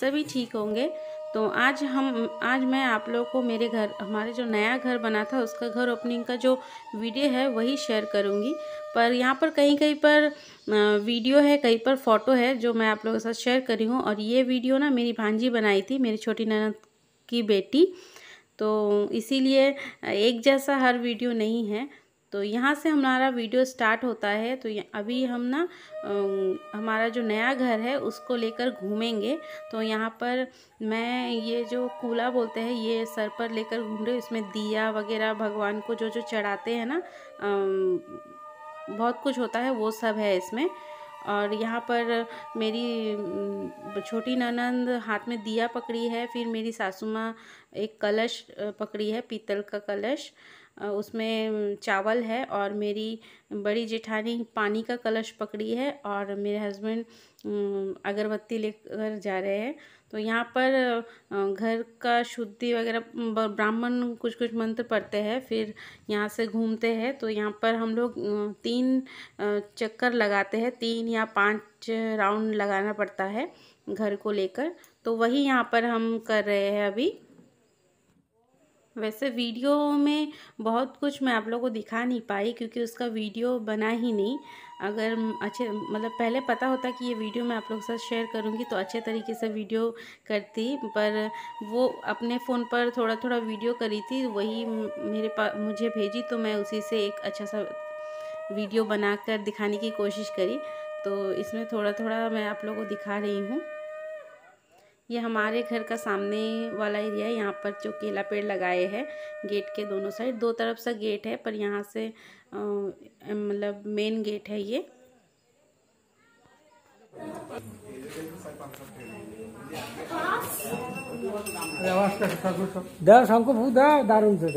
सभी ठीक होंगे। तो आज हम, आज मैं आप लोगों को मेरे घर, हमारे जो नया घर बना था, उसका घर ओपनिंग का जो वीडियो है, वही शेयर करूँगी। पर यहाँ पर कहीं कहीं पर वीडियो है, कहीं पर फ़ोटो है, जो मैं आप लोगों के साथ शेयर करी हूँ। और ये वीडियो ना मेरी भांजी बनाई थी, मेरी छोटी ननद की बेटी। तो इसीलिए, एक जैसा हर वीडियो नहीं है। तो यहाँ से हमारा वीडियो स्टार्ट होता है। तो अभी हम ना हमारा जो नया घर है, उसको लेकर घूमेंगे। तो यहाँ पर मैं ये जो कूला बोलते हैं, ये सर पर लेकर घूम रही इसमें दिया वगैरह, भगवान को जो जो चढ़ाते हैं ना बहुत कुछ होता है, वो सब है इसमें। और यहाँ पर मेरी छोटी ननंद हाथ में दिया पकड़ी है, फिर मेरी सासू माँ एक कलश पकड़ी है, पीतल का कलश। उसमें चावल है और मेरी बड़ी जेठानी पानी का कलश पकड़ी है और मेरे हस्बैंड अगरबत्ती लेकर जा रहे हैं। तो यहाँ पर घर का शुद्धि वगैरह ब्राह्मण कुछ कुछ मंत्र पढ़ते हैं, फिर यहाँ से घूमते हैं। तो यहाँ पर हम लोग तीन चक्कर लगाते हैं, तीन या पाँच राउंड लगाना पड़ता है घर को लेकर। तो वही यहाँ पर हम कर रहे हैं अभी। वैसे वीडियो में बहुत कुछ मैं आप लोगों को दिखा नहीं पाई क्योंकि उसका वीडियो बना ही नहीं। अगर अच्छे मतलब पहले पता होता कि ये वीडियो मैं आप लोगों के साथ शेयर करूँगी तो अच्छे तरीके से वीडियो करती, पर वो अपने फ़ोन पर थोड़ा थोड़ा वीडियो करी थी, वही मेरे पास मुझे भेजी तो मैं उसी से एक अच्छा सा वीडियो बनाकर दिखाने की कोशिश करी। तो इसमें थोड़ा थोड़ा मैं आप लोगों को दिखा रही हूँ। ये हमारे घर का सामने वाला एरिया है। यहाँ पर जो केला पेड़ लगाए हैं, गेट के दोनों साइड, दो तरफ़ सा गेट है, पर यहाँ से मतलब मेन गेट है ये। दस हमको से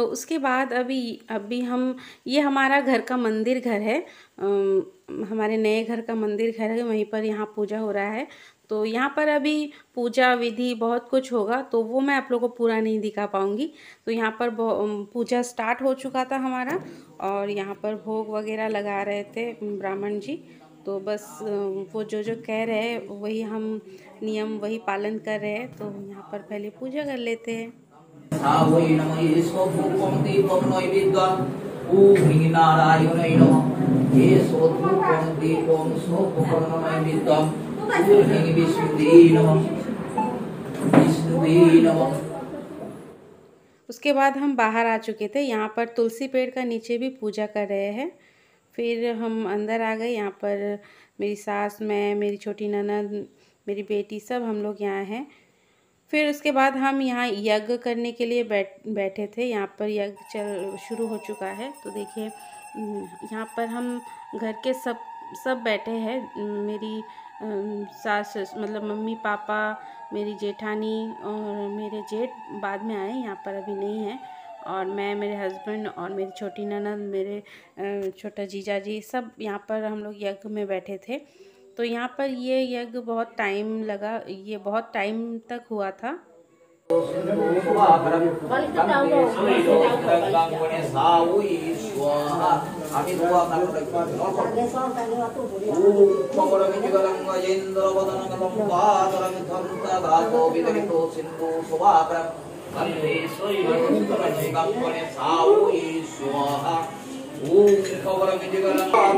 उसके बाद अभी अभी हम, ये हमारा घर का मंदिर घर है। हमारे नए घर का मंदिर घर है, वहीं पर यहाँ पूजा हो रहा है। तो यहाँ पर अभी पूजा विधि बहुत कुछ होगा तो वो मैं आप लोगों को पूरा नहीं दिखा पाऊँगी। तो यहाँ पर पूजा स्टार्ट हो चुका था हमारा और यहाँ पर भोग वगैरह लगा रहे थे ब्राह्मण जी। तो बस वो जो जो कह रहे हैं, वही हम नियम, वही पालन कर रहे हैं। तो यहाँ पर पहले पूजा कर लेते हैं। विष्णुदे नमः। उसके बाद हम बाहर आ चुके थे। यहाँ पर तुलसी पेड़ का नीचे भी पूजा कर रहे हैं। फिर हम अंदर आ गए। यहाँ पर मेरी सास, मैं, मेरी छोटी ननद, मेरी बेटी सब हम लोग यहाँ हैं। फिर उसके बाद हम यहाँ यज्ञ करने के लिए बैठ, बैठे थे। यहाँ पर यज्ञ चल, शुरू हो चुका है। तो देखिए यहाँ पर हम घर के सब सब बैठे हैं। मेरी सास मतलब मम्मी, पापा, मेरी जेठानी और मेरे जेठ बाद में आए। यहाँ पर अभी नहीं है। और मैं, मेरे हस्बैंड और मेरी छोटी ननद, मेरे छोटा जीजा जी, सब यहाँ पर हम लोग यज्ञ में बैठे थे। तो यहाँ पर ये यज्ञ बहुत टाइम लगा, ये बहुत टाइम तक हुआ था। ॐ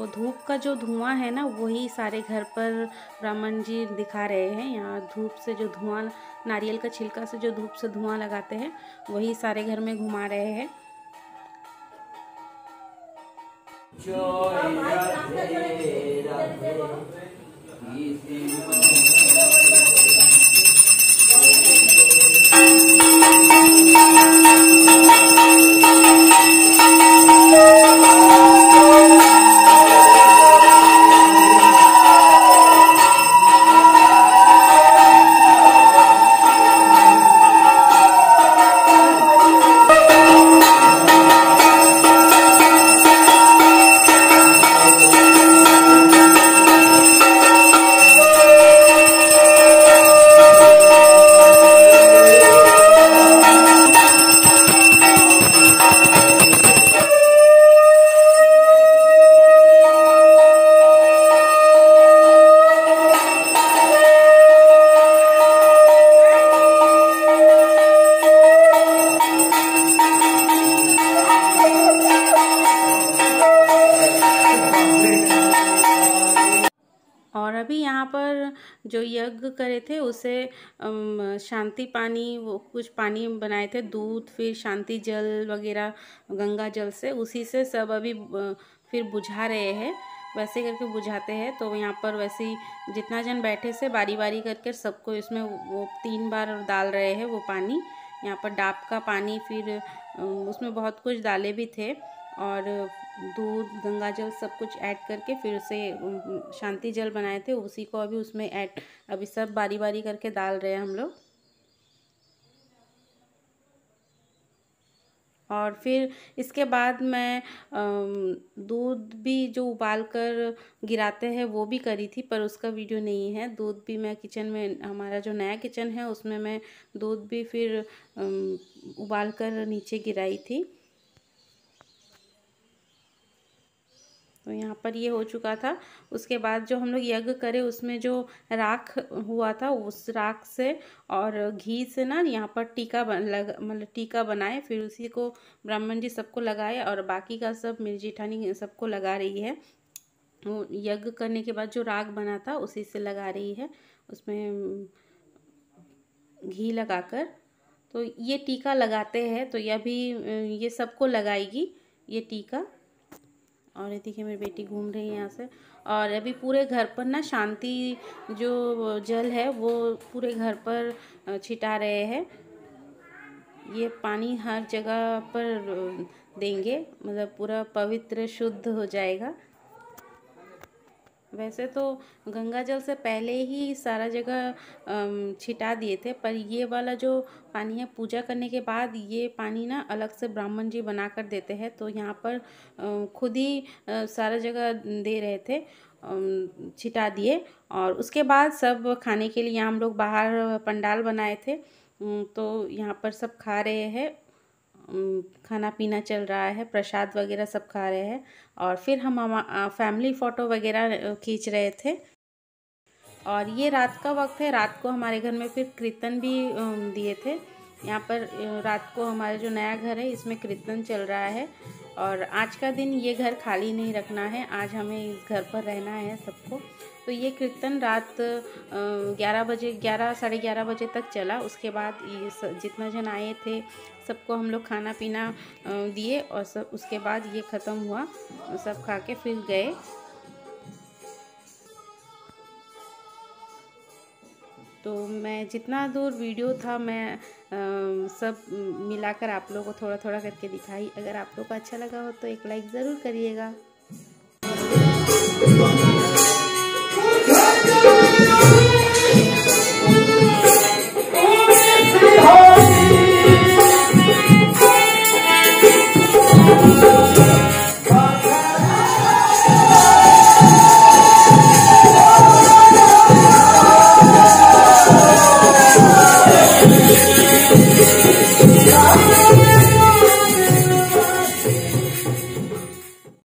वो धूप का जो धुआँ है ना, वही सारे घर पर ब्राह्मण जी दिखा रहे हैं। यहाँ धूप से जो धुआँ, नारियल का छिलका से जो धूप से धुआँ लगाते हैं, वही सारे घर में घुमा रहे हैं। जय राधे। जो यज्ञ करे थे, उसे शांति पानी, वो कुछ पानी बनाए थे, दूध, फिर शांति जल वगैरह, गंगा जल से, उसी से सब अभी फिर बुझा रहे हैं। वैसे करके बुझाते हैं तो यहाँ पर वैसे जितना जन बैठे से बारी बारी करके सबको इसमें वो तीन बार डाल रहे हैं वो पानी। यहाँ पर डाब का पानी, फिर उसमें बहुत कुछ डाले भी थे। और दूध, गंगा जल सब कुछ ऐड करके फिर उसे शांति जल बनाए थे, उसी को अभी उसमें ऐड अभी सब बारी बारी करके डाल रहे हैं हम लोग। और फिर इसके बाद मैं दूध भी जो उबाल कर गिराते हैं, वो भी करी थी, पर उसका वीडियो नहीं है। दूध भी मैं किचन में, हमारा जो नया किचन है, उसमें मैं दूध भी फिर उबाल कर नीचे गिराई थी। तो यहाँ पर ये हो चुका था। उसके बाद जो हम लोग यज्ञ करे, उसमें जो राख हुआ था, उस राख से और घी से ना यहाँ पर टीका बन लग मतलब टीका बनाए, फिर उसी को ब्राह्मण जी सबको लगाए और बाकी का सब मेरी जेठानी सबको लगा रही है। वो यज्ञ करने के बाद जो राग बना था, उसी से लगा रही है। उसमें घी लगाकर। तो ये टीका लगाते हैं तो यह भी, ये सबको लगाएगी, ये टीका। और ये देखिए मेरी बेटी घूम रही है यहाँ से। और अभी पूरे घर पर ना शांति जो जल है, वो पूरे घर पर छिटा रहे हैं। ये पानी हर जगह पर देंगे मतलब पूरा पवित्र, शुद्ध हो जाएगा। वैसे तो गंगा जल से पहले ही सारा जगह छिटा दिए थे, पर ये वाला जो पानी है पूजा करने के बाद ये पानी ना अलग से ब्राह्मण जी बना कर देते हैं तो यहाँ पर खुद ही सारा जगह दे रहे थे छिटा दिए, और उसके बाद सब खाने के लिए हम लोग बाहर पंडाल बनाए थे तो यहाँ पर सब खा रहे हैं खाना पीना चल रहा है, प्रसाद वगैरह सब खा रहे हैं और फिर हम फैमिली फ़ोटो वगैरह खींच रहे थे। और ये रात का वक्त है, रात को हमारे घर में फिर कीर्तन भी दिए थे। यहाँ पर रात को हमारे जो नया घर है, इसमें कीर्तन चल रहा है और आज का दिन ये घर खाली नहीं रखना है, आज हमें इस घर पर रहना है सबको। तो ये कीर्तन रात ग्यारह बजे ग्यारह साढ़े ग्यारह बजे तक चला। उसके बाद ये जितना जन आए थे सबको हम लोग खाना पीना दिए और सब उसके बाद ये ख़त्म हुआ। सब खा के फिर गए। तो मैं जितना दूर वीडियो था मैं अ, सब मिलाकर आप लोगों को थोड़ा थोड़ा करके दिखाई। अगर आप लोग को अच्छा लगा हो तो एक लाइक ज़रूर करिएगा।